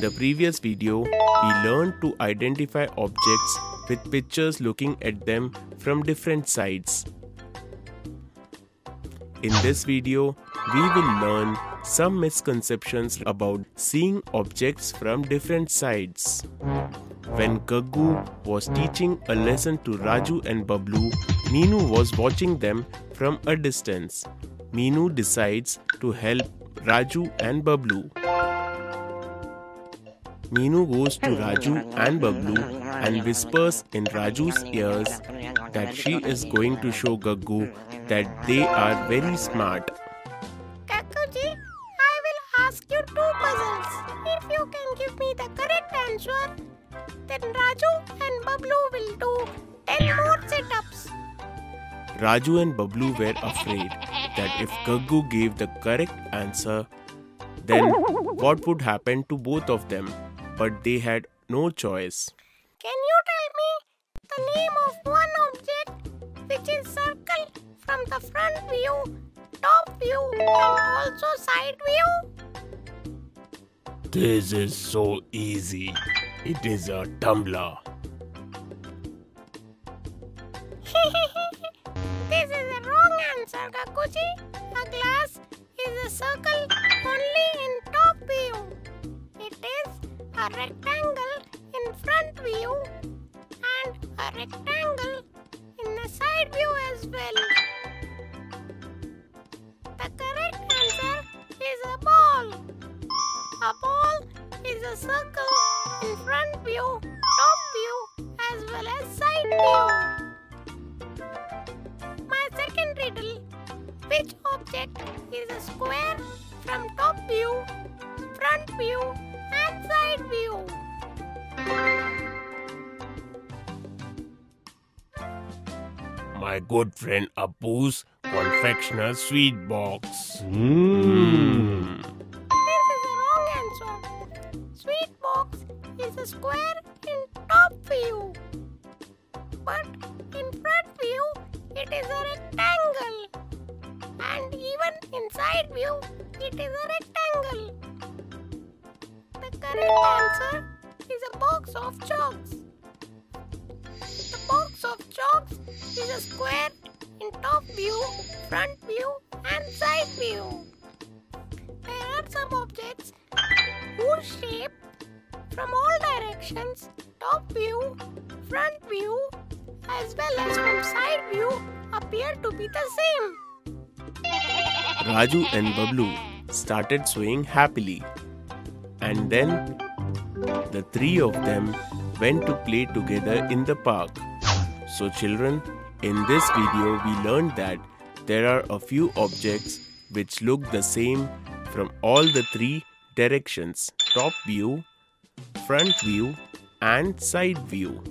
the previous video, we learned to identify objects with pictures looking at them from different sides. In this video, we will learn some misconceptions about seeing objects from different sides. When Gaggu was teaching a lesson to Raju and Bablu, Meenu was watching them from a distance. Meenu decides to help Raju and Bablu. Meenu goes to Raju and Bablu and whispers in Raju's ears that she is going to show Gaggu that they are very smart. Kakuji, I will ask you two puzzles. If you can give me the correct answer, then Raju and Bablu will do 10 more sit-ups. Raju and Bablu were afraid that if Gaggu gave the correct answer, then what would happen to both of them? But they had no choice. Can you tell me the name of one object which is circle from the front view, top view and also side view? This is so easy. It is a tumbler. this is a wrong answer, Kakuji. A glass is a circle only in a rectangle in front view and a rectangle in the side view as well. The correct answer is a ball. A ball is a circle in front view, top view as well as side view. My second riddle. Which object is a square from top view, front view and side view? My good friend Apu's confectioner sweet box. This is a wrong answer. Sweet box is a square in top view. But in front view, it is a rectangle. And even in side view, it is a rectangle. Correct answer is a box of chalks. The box of chalks is a square in top view, front view, and side view. There are some objects whose shape from all directions, top view, front view, as well as from side view appear to be the same. Raju and Bablu started swaying happily. And then the three of them went to play together in the park. So, children, in this video, we learned that there are a few objects which look the same from all the three directions top view, front view, and side view.